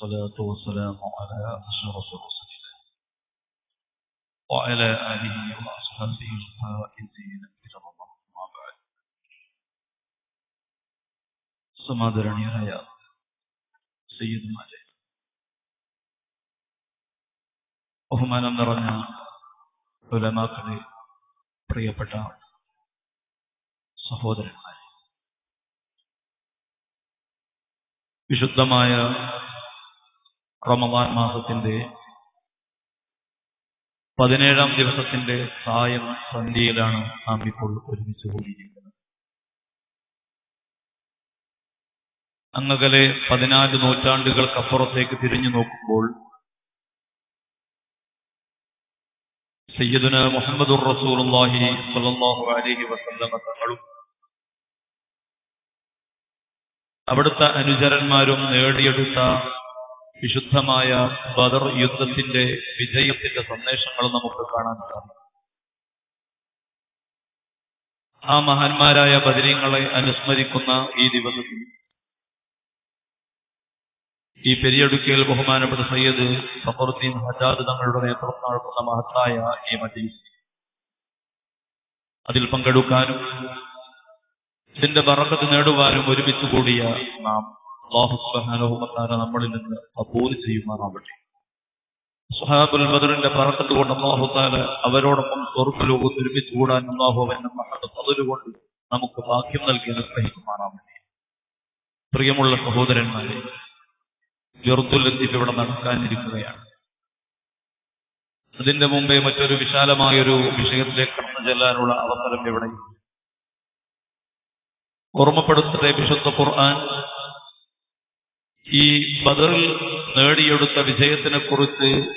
والصلاة والسلام على أشرف رسول الله وعلى آله وأصحابه الفائزين إلى الله ما بعد സമാദരണീയനായ സയ്യിദ്മാരെ ബഹുമാനം നിറഞ്ഞ ഉലമാക്കളെ പ്രിയപ്പെട്ട സഹോദരന്മാരെ വിശുദ്ധമായ റമദാൻ മാസത്തിന്റെ പതിനേഴാം ദിവസത്തിന്റെ സായം സന്ധ്യയിലാണ് നാം ഇപ്പോൾ ഒരുമിച്ച് കൂടിയിരിക്കുന്നത്. അങ്ങകലെ പതിനാല് നൂറ്റാണ്ടുകൾക്കപ്പുറത്തേക്ക് തിരിഞ്ഞു നോക്കുമ്പോൾ സയ്യദുന മുഹമ്മദുർ റസൂലുള്ളാഹി സ്വല്ലല്ലാഹു അലൈഹി വസല്ലമ തങ്ങളും അവിടുത്തെ അനുചരന്മാരും നേടിയെടുത്ത വിശുദ്ധമായ ബദർ യുദ്ധത്തിന്റെ വിജയത്തിന്റെ സന്ദേശങ്ങൾ നമുക്ക് കാണാൻ സാധിക്കും. ആ മഹാന്മാരായ ബദരീങ്ങളെ അനുസ്മരിക്കുന്ന ഈ ദിവസത്തിൽ ഈ പെരിയടുക്കൽ ബഹുമാനപ്പെട്ട സയ്യദ് സഫറുദ്ദീൻ ഹജാദ് തങ്ങളുടെ നേതൃത്വം നടത്തുന്ന മഹത്തായ ഈ മജീസ് അതിൽ പങ്കെടുക്കാനും ഇതിന്റെ ബറക്കത്ത് നേടുവാനും ഒരുമിച്ച് കൂടിയ നാം അള്ളാഹു സുബ്ഹാനഹുവതാല നമ്മളിൽ നിന്ന് കബൂൽ ചെയ്യുമാറാവട്ടെ. സുഹാബുൽ ബദറിന്റെ പറക്കത്ത് കൊണ്ട് അള്ളാഹു താല അവരോടൊപ്പം ലോകം ഒരുമിച്ച് കൂടാൻ അള്ളാഹു അവന്റെ മഹത് നമുക്ക് ഭാഗ്യം നൽകി അനുഗ്രഹിക്കുമാറാവട്ടെ. പ്രിയമുള്ള സഹോദരന്മാരെ ജെറുത്തുല്ലെത്തിയിട്ട് ഇവിടെ നടക്കാനിരിക്കുകയാണ്. അതിന്റെ മുമ്പേ മറ്റൊരു വിശാലമായൊരു വിഷയത്തിലേക്ക് കടന്നു ചെല്ലാനുള്ള അവസരം ഇവിടെ ഓർമ്മപ്പെടുത്തട്ടെ വിശുദ്ധ ഖുർആൻ ഈ ബദറിൽ നേടിയെടുത്ത വിജയത്തിനെ കുറിച്ച്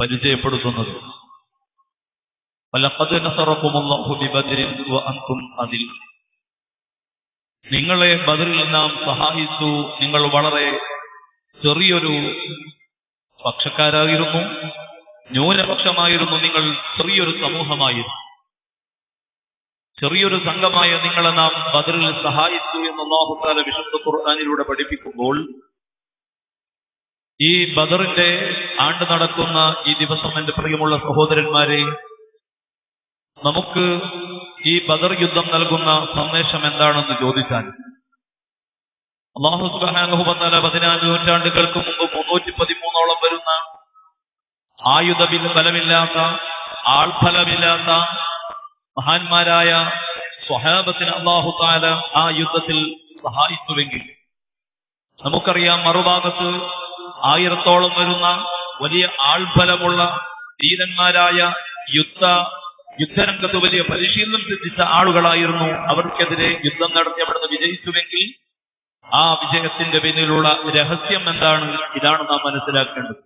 പരിചയപ്പെടുത്തുന്നത്. വലഖദ് ബിബദരിൻ വഅൻതും നിങ്ങളെ ബദറിൽ നാം സഹായിച്ചു. നിങ്ങൾ വളരെ ചെറിയൊരു പക്ഷക്കാരായിരുന്നു. ന്യൂനപക്ഷമായിരുന്നു. നിങ്ങൾ ചെറിയൊരു സമൂഹമായിരുന്നു. ചെറിയൊരു സംഘമായ നിങ്ങളെ നാം ബദറിൽ സഹായിച്ചു എന്ന് അള്ളാഹുത്താല വിശുദ്ധ ഖുർആാനിലൂടെ പഠിപ്പിക്കുമ്പോൾ ഈ ബദറിന്റെ ആണ്ട് നടക്കുന്ന ഈ ദിവസം എന്റെ പ്രിയമുള്ള സഹോദരന്മാരെ നമുക്ക് ഈ ബദർ യുദ്ധം നൽകുന്ന സന്ദേശം എന്താണെന്ന് ചോദിച്ചാൽ അള്ളാഹു സുബാനുഹുബത്താല പതിനാല് നൂറ്റാണ്ടുകൾക്ക് മുമ്പ് മുന്നൂറ്റി പതിമൂന്നോളം വരുന്ന ആയുധ ബലമില്ലാത്ത ആൾഫലമില്ലാത്ത മഹാന്മാരായ സ്വഹാബത്തിന് അള്ളാഹു താല ആ യുദ്ധത്തിൽ സഹായിച്ചുവെങ്കിൽ നമുക്കറിയാം മറുഭാഗത്ത് ആയിരത്തോളം വരുന്ന വലിയ ആൾബലമുള്ള ധീരന്മാരായ യുദ്ധ യുദ്ധരംഗത്ത് വലിയ പരിശീലനം സിദ്ധിച്ച ആളുകളായിരുന്നു. അവർക്കെതിരെ യുദ്ധം നടത്തി അവിടുന്ന് വിജയിച്ചുവെങ്കിൽ ആ വിജയത്തിന്റെ പിന്നിലുള്ള രഹസ്യം എന്താണ്? ഇതാണ് നാം മനസ്സിലാക്കേണ്ടത്.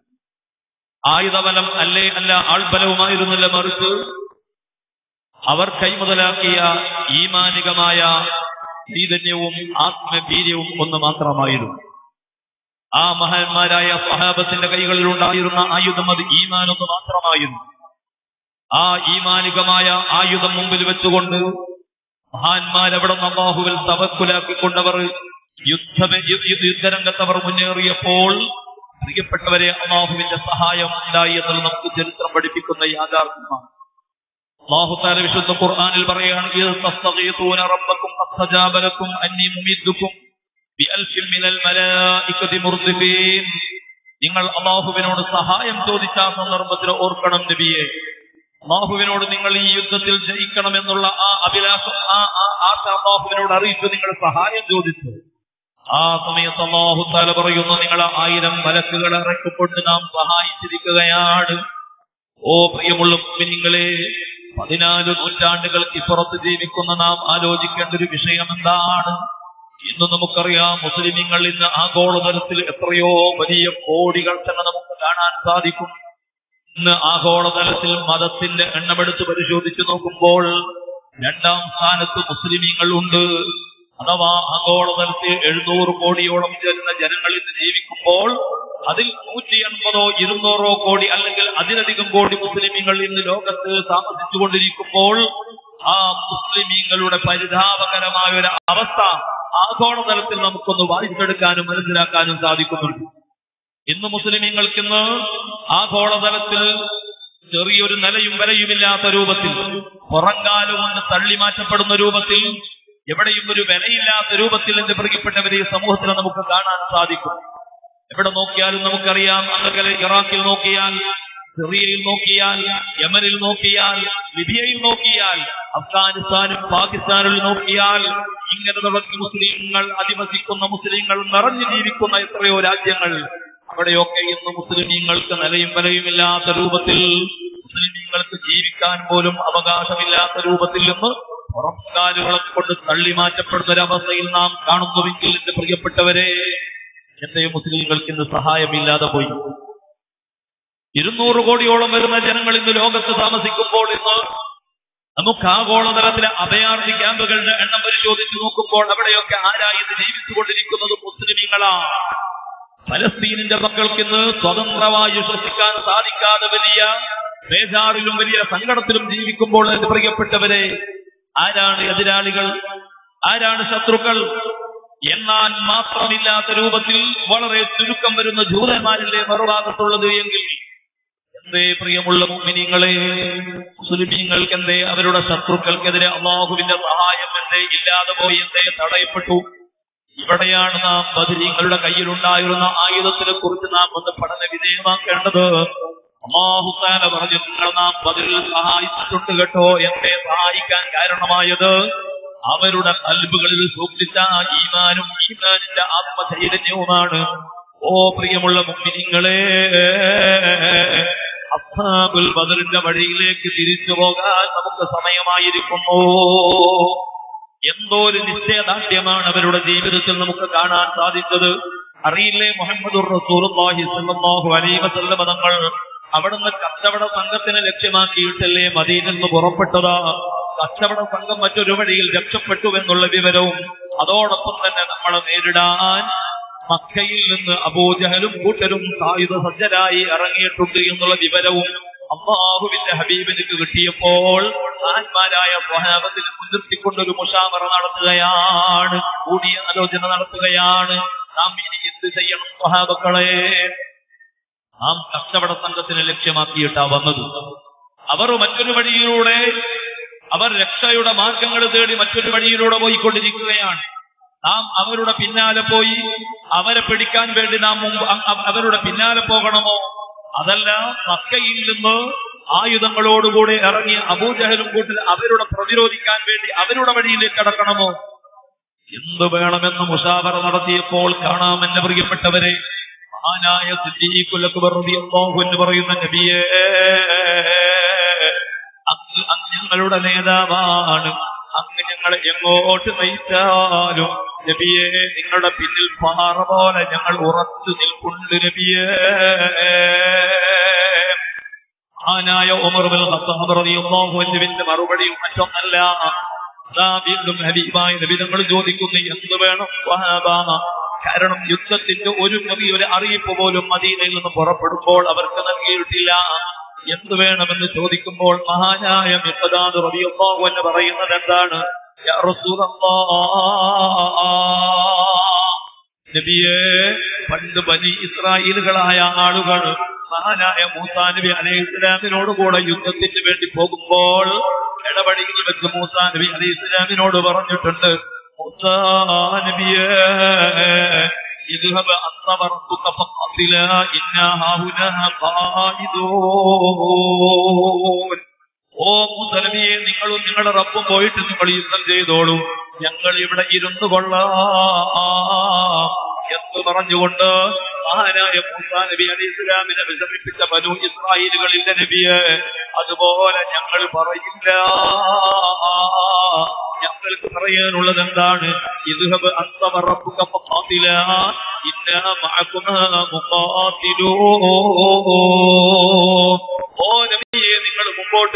ആയുധബലം അല്ലേ? അല്ല ആൾബലവുമായിരുന്നില്ല മറിച്ച് അവർ കൈമുതലാക്കിയ ഈമാനികമായ ചൈതന്യവും ആത്മവീര്യവും ഒന്ന് മാത്രമായിരുന്നു. ആ മഹാന്മാരായ സഹാബത്തിന്റെ കൈകളിൽ ഉണ്ടായിരുന്ന ആയുധം അത് ഈമാൻ ഒന്ന് മാത്രമായിരുന്നു. ആ ഈമാനികമായ ആയുധം മുമ്പിൽ വെച്ചുകൊണ്ട് മഹാന്മാരവിടെ നമ്മാഹുവിൽ തവക്കുലാക്കിക്കൊണ്ടവർ യുദ്ധ യുദ്ധരംഗത്തവർ മുന്നേറിയപ്പോൾ പ്രിയപ്പെട്ടവരെ അള്ളാഹുവിന്റെ സഹായം ഉണ്ടായി എന്നുള്ള നമുക്ക് ചരിത്രം പഠിപ്പിക്കുന്ന യാഥാർത്ഥ്യമാണ്. അള്ളാഹുത്താല വിശുദ്ധ ഖുർആനിൽ പറയാണ് നിങ്ങൾ അള്ളാഹുവിനോട് സഹായം ചോദിച്ച സന്ദർഭത്തിൽ ഓർക്കണം നബിയെ. അള്ളാഹുവിനോട് നിങ്ങൾ ഈ യുദ്ധത്തിൽ ജയിക്കണമെന്നുള്ള ആ അഭിലാഷം ആ ആ ആശ അള്ളാഹുവിനോട് അറിയിച്ചു നിങ്ങൾ സഹായം ചോദിച്ചു. ആ സമയത്ത് അള്ളാഹു താല പറയുന്നു നിങ്ങൾ ആയിരം മലക്കുകൾ ഇറക്കപ്പെട്ട് നാം സഹായിച്ചിരിക്കുകയാണ്. ഓ പ്രിയമുള്ള നിങ്ങളെ പതിനാല് നൂറ്റാണ്ടുകൾക്ക് ഇപ്പുറത്ത് ജീവിക്കുന്ന നാം ആലോചിക്കേണ്ട ഒരു വിഷയം എന്താണ് ഇന്ന് നമുക്കറിയാം മുസ്ലിമീങ്ങൾ ഇന്ന് ആഗോളതലത്തിൽ എത്രയോ വലിയ കോടികൾ തന്നെ നമുക്ക് കാണാൻ സാധിക്കും. ഇന്ന് ആഗോളതലത്തിൽ മതത്തിന്റെ എണ്ണമെടുത്ത് പരിശോധിച്ചു നോക്കുമ്പോൾ രണ്ടാം സ്ഥാനത്ത് മുസ്ലിമീങ്ങൾ ഉണ്ട് അഥവാ ആഗോളതലത്തിൽ എഴുന്നൂറ് കോടിയോളം ചേരുന്ന ജനങ്ങൾ ഇന്ന് ജീവിക്കുമ്പോൾ അതിൽ നൂറ്റി എൺപതോ ഇരുന്നൂറോ കോടി അല്ലെങ്കിൽ അതിലധികം കോടി മുസ്ലിമീങ്ങൾ ഇന്ന് ലോകത്ത് താമസിച്ചുകൊണ്ടിരിക്കുമ്പോൾ ആ മുസ്ലിമീങ്ങളുടെ പരിതാപകരമായ ഒരു അവസ്ഥ ആഗോളതലത്തിൽ നമുക്കൊന്ന് വായിച്ചെടുക്കാനും മനസ്സിലാക്കാനും സാധിക്കുന്നുണ്ട്. ഇന്ന് മുസ്ലിമീങ്ങൾക്ക് ഇന്ന് ആഗോളതലത്തിൽ ചെറിയൊരു നിലയും വരയുമില്ലാത്ത രൂപത്തിൽ പുറങ്കാലുകൊണ്ട് തള്ളി മാറ്റപ്പെടുന്ന രൂപത്തിൽ എവിടെയും ഒരു വിലയില്ലാത്ത രൂപത്തിൽ എന്റെ പ്രിയപ്പെട്ടവരെ സമൂഹത്തിൽ നമുക്ക് കാണാൻ സാധിക്കും. എവിടെ നോക്കിയാലും നമുക്കറിയാം അങ്ങനെ ഇറാഖിൽ നോക്കിയാൽ സിറിയയിൽ നോക്കിയാൽ യമനിൽ നോക്കിയാൽ ലിബിയയിൽ നോക്കിയാൽ അഫ്ഗാനിസ്ഥാനും പാകിസ്ഥാനിൽ നോക്കിയാൽ ഇങ്ങനെ തുടങ്ങി മുസ്ലിങ്ങൾ അധിവസിക്കുന്ന മുസ്ലിങ്ങൾ നിറഞ്ഞു ജീവിക്കുന്ന എത്രയോ രാജ്യങ്ങൾ. അവിടെയൊക്കെ ഇന്ന് മുസ്ലിമീങ്ങൾക്ക് നിലയും വിലയുമില്ലാത്ത രൂപത്തിൽ മുസ്ലിമീങ്ങൾക്ക് ജീവിക്കാൻ പോലും അവകാശമില്ലാത്ത രൂപത്തിൽ നിന്ന് കൊണ്ട് തള്ളി മാറ്റപ്പെടുന്ന ഒരവസ്ഥയിൽ നാം കാണുന്നുവെങ്കിൽ എന്റെ പ്രിയപ്പെട്ടവരെ എന്റെ മുസ്ലിങ്ങൾക്ക് ഇന്ന് സഹായമില്ലാതെ പോയി. ഇരുന്നൂറ് കോടിയോളം വരുന്ന ജനങ്ങൾ ഇന്ന് ലോകത്ത് താമസിക്കുമ്പോൾ ഇന്ന് നമുക്ക് ആഗോളതലത്തിലെ അഭയാർത്ഥി ക്യാമ്പുകളുടെ എണ്ണം പരിശോധിച്ചു നോക്കുമ്പോൾ അവിടെയൊക്കെ ആരായി ഇന്ന് ജീവിച്ചുകൊണ്ടിരിക്കുന്നത് മുസ്ലിമീങ്ങളാണ് ഫലസ്തീനിന്റെ മക്കൾക്ക് ഇന്ന് സ്വതന്ത്രമായി ശ്വസിക്കാൻ സാധിക്കാതെ വലിയ ബേജാറിലും വലിയ സങ്കടത്തിലും ജീവിക്കുമ്പോൾ എന്റെ പ്രിയപ്പെട്ടവരെ ആരാണ് എതിരാളികൾ? ആരാണ് ശത്രുക്കൾ? എന്നാൽ മാത്രമില്ലാത്ത രൂപത്തിൽ വളരെ ചുരുക്കം വരുന്ന ജൂതന്മാരിലെ മറുഭാഗത്തുള്ളത് എങ്കിൽ? എന്തേ പ്രിയമുള്ള മുമ്മിനിങ്ങളെ മുസ്ലിമീങ്ങൾക്ക് എന്തേ അവരുടെ ശത്രുക്കൾക്കെതിരെ അള്ളാഹുവിന്റെ സഹായം എന്തേ? ഇല്ലാതെ പോയി എന്തേ? തടയപ്പെട്ടു. ഇവിടെയാണ് നാം ബദരീങ്ങളുടെ കയ്യിലുണ്ടായിരുന്ന ആയുധത്തിനെ കുറിച്ച് നാം ഒന്ന് പഠന വിധേയമാക്കേണ്ടത് അള്ളാഹുത്താല പറഞ്ഞു നിങ്ങൾ നാം പതിൽ സഹായിച്ചിട്ടുണ്ട് കേട്ടോ. എന്നെ സഹായിക്കാൻ കാരണമായത് അവരുടെ കൽബുകളിൽ സൂക്ഷിച്ച ഈമാനും ഈമാനിന്റെ ആത്മചൈതന്യവുമാണ്. ഓ പ്രിയമുള്ള മുമ്പിനിങ്ങളെ അസ്ഹാബുൽ ബദറിന്റെ വഴിയിലേക്ക് തിരിച്ചു പോകാൻ നമുക്ക് സമയമായിരിക്കുന്നു. എന്തോ ഒരു നിശ്ചയദാർഢ്യമാണ് അവരുടെ ജീവിതത്തിൽ നമുക്ക് കാണാൻ സാധിച്ചത്. അറിയില്ലേ മുഹമ്മദ് റസൂലുള്ളാഹി സ്വല്ലല്ലാഹു അലൈഹി വസല്ലം തങ്ങൾ അവിടുന്ന് കച്ചവട സംഘത്തിനെ ലക്ഷ്യമാക്കിയിട്ടല്ലേ മദീനിൽ നിന്ന് പുറപ്പെട്ടതാ? കച്ചവട സംഘം മറ്റൊരു വഴിയിൽ രക്ഷപ്പെട്ടു എന്നുള്ള വിവരവും അതോടൊപ്പം തന്നെ നമ്മളെ നേരിടാൻ മക്കയിൽ നിന്ന് അബൂജഹലും കൂട്ടരും സായുധ സജ്ജരായി ഇറങ്ങിയിട്ടുണ്ട് എന്നുള്ള വിവരവും അള്ളാഹുവിന്റെ ഹബീബിനിക്ക് കിട്ടിയപ്പോൾ മഹാന്മാരായ സ്വഹാബത്തിന് മുൻനിർത്തിക്കൊണ്ടൊരു മുഷാമറ നടത്തുകയാണ് കൂടിയ ആലോചന നടത്തുകയാണ്. നാം ഇനി എന്ത് ചെയ്യണം സ്വഹാബക്കളെ? നാം കച്ചവട സംഘത്തിനെ ലക്ഷ്യമാക്കിയിട്ടാ വന്നത്. അവർ മറ്റൊരു വഴിയിലൂടെ അവർ രക്ഷയുടെ മാർഗങ്ങൾ തേടി മറ്റൊരു വഴിയിലൂടെ പോയിക്കൊണ്ടിരിക്കുകയാണ്. നാം അവരുടെ പിന്നാലെ പോയി അവരെ പിടിക്കാൻ വേണ്ടി നാം മുമ്പ് അവരുടെ പിന്നാലെ പോകണമോ? അതല്ല മക്കയിൽ നിന്ന് ആയുധങ്ങളോടുകൂടി ഇറങ്ങി അബൂജഹലും കൂട്ടിൽ അവരുടെ പ്രതിരോധിക്കാൻ വേണ്ടി അവരുടെ വഴിയിലേക്ക് കടക്കണമോ? എന്ത് വേണമെന്ന് മുഷാവറ നടത്തിയപ്പോൾ കാണാമെന്ന് പ്രിയപ്പെട്ടവരെ. മഹാനായ എന്ന് പറയുന്ന നബിയെ അങ്ങ് ഞങ്ങളുടെ നേതാവാണ്. അങ്ങ് ഞങ്ങളെ എങ്ങോട്ട് നയിച്ചാലും നബിയെ നിങ്ങളുടെ പിന്നിൽ പാറ പോലെ ഞങ്ങൾ ഉറച്ചു നിൽപ്പുണ്ട് നബിയെ. മഹാനായ ഉമർ ബിൻ ഖത്താബ് റളിയല്ലാഹു അൻഹുവിന്റെ മറുപടിയും മറ്റൊന്നല്ല. വീണ്ടും ഹബീബായ നബി ചോദിക്കുന്നു എന്ത് വേണം വഹാബാന? കാരണം യുദ്ധത്തിന്റെ ഒരു കവി ഒരു അറിയിപ്പ് പോലും മദീനയിൽ നിന്ന് പുറപ്പെടുമ്പോൾ അവർക്ക് നൽകിയിട്ടില്ല. എന്ത് വേണമെന്ന് ചോദിക്കുമ്പോൾ മഹാനായ മിഖദാദ് റളിയല്ലാഹു എന്ന് പറയുന്നത് എന്താണ്? നബിയെ പണ്ട് ബനി ഇസ്രായേലുകളായ ആളുകൾ മഹാനായ മൂസാ നബി അലൈഹി ഇസ്ലാമിനോട് കൂടെ യുദ്ധത്തിന് വേണ്ടി പോകുമ്പോൾ എന്ന വെച്ച് മൂസാ നബി അലി ഇസ്ലാമിനോട് പറഞ്ഞിട്ടുണ്ട് നബിയേ ഓ നിങ്ങളും നിങ്ങളുടെ റപ്പും പോയിട്ട് നിങ്ങൾ യുദ്ധം ചെയ്തോളൂ. ഞങ്ങൾ ഇവിടെ ഇരുന്നു കൊള്ളാം എന്ന് പറഞ്ഞുകൊണ്ട് മഹാനായ മൂസാ നബി അലി ഇസ്ലാമിനെ വിഷമിപ്പിച്ച ബനു ഇസ്രായേലുകളിന്റെ നബിയെ അതുപോലെ ഞങ്ങൾ പറയില്ല. ഞങ്ങൾക്ക് പറയാനുള്ളത് എന്താണ്? ഇന്ന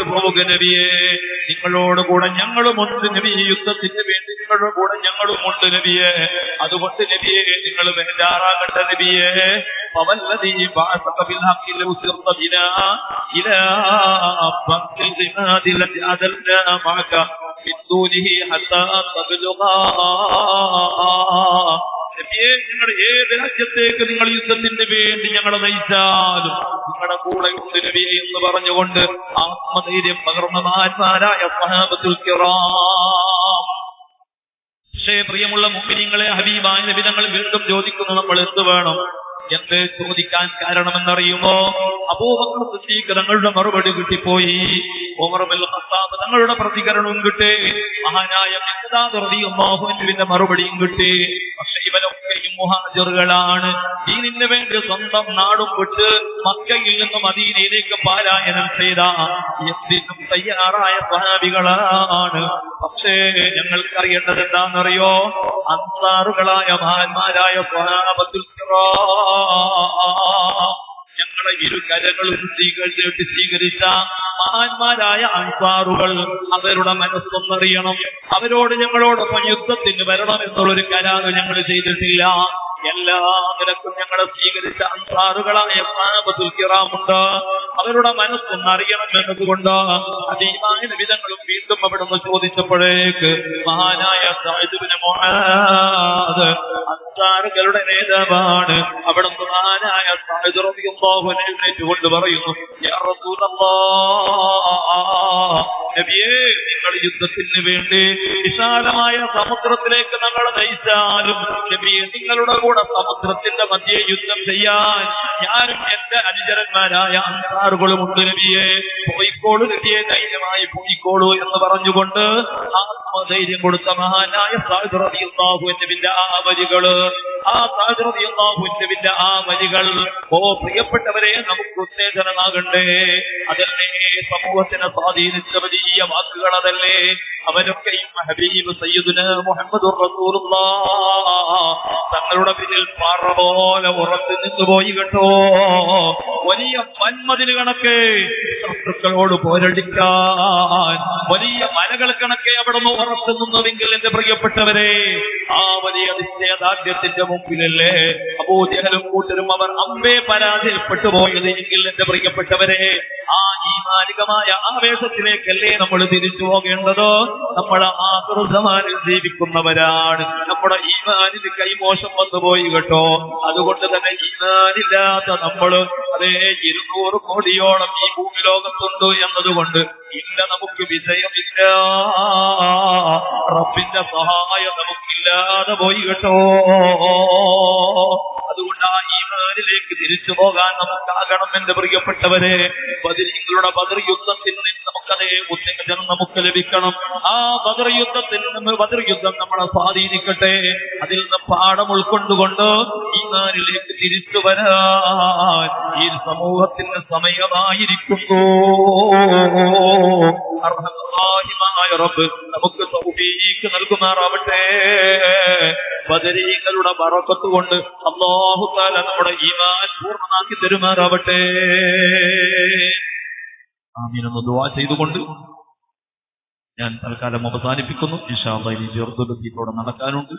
നിങ്ങൾ മുമ്പോട്ട് പോവുക നബിയെ നിങ്ങളോട് കൂടെ ഞങ്ങളുമുണ്ട് നബി യുദ്ധത്തിന് വേണ്ടി നിങ്ങളുടെ കൂടെ ഞങ്ങളുമുണ്ട് നബിയെ അതുകൊണ്ട് നബിയെ നിങ്ങൾ ബേജാറാകണ്ട നബിയെ فوالذي بعثك بالحق لأسرت بنا إلى أفضل العباد التي أدلنا معك من دونه حتى تبلغا നബിയെ ഞങ്ങൾ ഏത് രാജ്യത്തേക്ക് നിങ്ങൾ യുദ്ധത്തിന് വേണ്ടി ഞങ്ങളെ നയിച്ചാലും നിങ്ങളുടെ കൂടെ ഉണ്ട് എന്ന് പറഞ്ഞുകൊണ്ട് ആത്മധൈര്യം പകർന്ന മഹാന്മാരായ സഹാബത്തുൽ കിറാം. പക്ഷേ പ്രിയമുള്ള മുമ്പിനിങ്ങളെ ഹബീബായ നബി തങ്ങൾ വീണ്ടും ചോദിക്കുന്നു നമ്മൾ എന്ത് വേണം? എന്ത് ചോദിക്കാൻ കാരണമെന്നറിയുമോ? അബൂബക്കർ സിദ്ദീഖ് തങ്ങളുടെ മറുപടി കിട്ടിപ്പോയി. ഉമർ ബിൻ ഖത്താബ് തങ്ങളുടെ പ്രതികരണവും കിട്ടി. മഹാനായ മറുപടിയും കിട്ടി. ഇവരൊക്കെയും മുഹാജിറുകളാണ്. ദീനിന് വേണ്ടി സ്വന്തം നാടും വിട്ട് മക്കയിൽ നിന്നും മദീനയിലേക്ക് പാരായണം ചെയ്ത എന്തിനും തയ്യാറായ സ്വഹാബികളാണ്. പക്ഷേ ഞങ്ങൾക്കറിയേണ്ടത് എന്താണെന്നറിയോ? അൻസാറുകളായ മഹാന്മാരായ സ്വഹാബത്തുൽ ഇരു കരങ്ങളും സ്വീകരിച്ചിട്ട് സ്വീകരിച്ച മഹാന്മാരായ അൻസാറുകൾ അവരുടെ മനസ്സൊന്നറിയണം. അവരോട് ഞങ്ങളോടൊപ്പം യുദ്ധത്തിന് വരണം എന്നുള്ളൊരു കരാറ് ഞങ്ങൾ ചെയ്തിട്ടില്ല. എല്ലാ നിരക്കും ഞങ്ങളെ സ്വീകരിച്ച അൻസാറുകളായ സാബത്തുൽ കിറാമുണ്ട് അവരുടെ മനസ്സൊന്നറിയണം എന്നതുകൊണ്ട് അതീമായ വിധങ്ങളും വീണ്ടും അവിടെ നിന്ന് ചോദിച്ചപ്പോഴേക്ക് മഹാനായ സാഹിബിന് അൻസാറുകളുടെ നേതാവാണ് നിന്ന് മഹാനായ സാഹിദ് റളിയല്ലാഹുവിനെ പറയുന്നു യാ റസൂലല്ലാഹ് നബിയേ നിങ്ങൾ യുദ്ധത്തിന് വേണ്ടി വിശാലമായ സമുദ്രത്തിലേക്ക് നമ്മൾ നയിച്ചാലും നബിയെ നിങ്ങളുടെ കൂടെ സമുദ്രത്തിന്റെ മധ്യ യുദ്ധം ചെയ്യാൻ ഞാനും എന്റെ അനുചരന്മാരായ അൻസാറുകളും ഉണ്ട് നബിയെ. പോയിക്കോട് നബിയെ ധൈര്യമായി പോയിക്കോളൂ എന്ന് പറഞ്ഞുകൊണ്ട് ആത്മധൈര്യം കൊടുത്ത മഹാനായ സാഹുവിന്റെ ആ വരികൾ. ആ സാഹുവിന്റെ ആ വരികൾ ഓ പ്രിയപ്പെട്ടവരെ നമുക്ക് ഉത്തേജനമാകണ്ടേ. അതല്ലേ സമൂഹത്തിനെ സ്വാധീനിച്ച വലിയ വാക്കുകൾ അതല്ലേ. അവരൊക്കെയും ഹബീബ് സയ്യിദുന മുഹമ്മദ് തങ്ങളുടെ പിന്നിൽ പാറ പോലെ ഉറച്ചു നിന്നുപോയി കേട്ടോ. വലിയ വൻമതിൽ കണക്കെ. ശത്രുക്കളോട് പോരടിക്കാൻ വലിയ മലകൾ കണക്കെ അവിടെ നിന്ന് ഉറച്ചു നിന്നതെങ്കിൽ എന്റെ പ്രിയപ്പെട്ടവരെ ആ വലിയ നിശ്ചയദാർഢ്യത്തിന്റെ മുമ്പിലല്ലേ അബൂജഹലും കൂട്ടരും അവർ അമ്പേ പരാജയപ്പെട്ടു പോയത് എങ്കിൽ എന്റെ പ്രിയപ്പെട്ടവരെ ആ ഈ മാലികമായ ആവേശത്തിലേക്കല്ലേ നമ്മൾ തിരിച്ചു പോകേണ്ടത്? നമ്മൾ ആകൃതമാനിൽ ജീവിക്കുന്നവരാണ്. നമ്മുടെ ഈമാനിന് കൈമോശം വന്നുപോയി കേട്ടോ. അതുകൊണ്ട് തന്നെ ഈമാനില്ലാത്ത നമ്മൾ അതേ ഇരുന്നൂറ് കോടിയോളം ഈ ഭൂമി ലോകത്തുണ്ട് എന്നതുകൊണ്ട് ഇല്ല നമുക്ക് വിജയമില്ല. റബ്ബിന്റെ സഹായം നമുക്കില്ലാതെ പോയി കേട്ടോ. അതുകൊണ്ട് ആ ഈമാനിലേക്ക് തിരിച്ചു പോകാൻ നമുക്കാകണം എന്റെ പ്രിയപ്പെട്ടവരെ. ബദരീങ്ങളുടെ ബദർ യുദ്ധത്തിൽ നിന്ന് നമുക്കതേ ഉത്തേജനം നമുക്ക് ലഭിക്കണം. ആ ബദർ യുദ്ധത്തിൽ നിന്ന് ബദർ യുദ്ധം നമ്മളെ സ്വാധീനിക്കട്ടെ. അതിൽ നിന്ന് പാഠം ഉൾക്കൊണ്ടുകൊണ്ട് ഈ നാരിലേക്ക് തിരിച്ചു വരാൻ ഈ സമൂഹത്തിന് സമയമായിരിക്കുന്നു. റബ്ബ് നമുക്ക് സൗഭീക്ക് നൽകുമാറാവട്ടെ. ബദരീങ്ങളുടെ ബറക്കത്ത് കൊണ്ട് അള്ളാഹു താല നമ്മുടെ ഈമാൻ പൂർണമാക്കി തരുമാറാവട്ടെ. ആമീനൊന്ന് ദുവാ ചെയ്തുകൊണ്ട് ഞാൻ തൽക്കാലം അവസാനിപ്പിക്കുന്നു. ഇൻഷാല്ല ഇനി ചെറുതുലത്തിലൂടെ നടക്കാനുണ്ട്.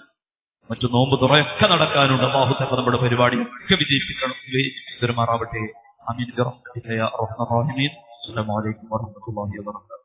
മറ്റു നോമ്പ് തുറയൊക്കെ നടക്കാനുണ്ട്. അള്ളാഹുത്തൊക്കെ നമ്മുടെ പരിപാടി ഒക്കെ വിജയിപ്പിക്കണം. വിജയിപ്പിക്കുമാറാവട്ടെ അമീൻ റഹ്മീൻ. അസ്സലാമു അലൈക്കും വറഹ്മത്തുള്ളാഹി വബറകാതുഹു.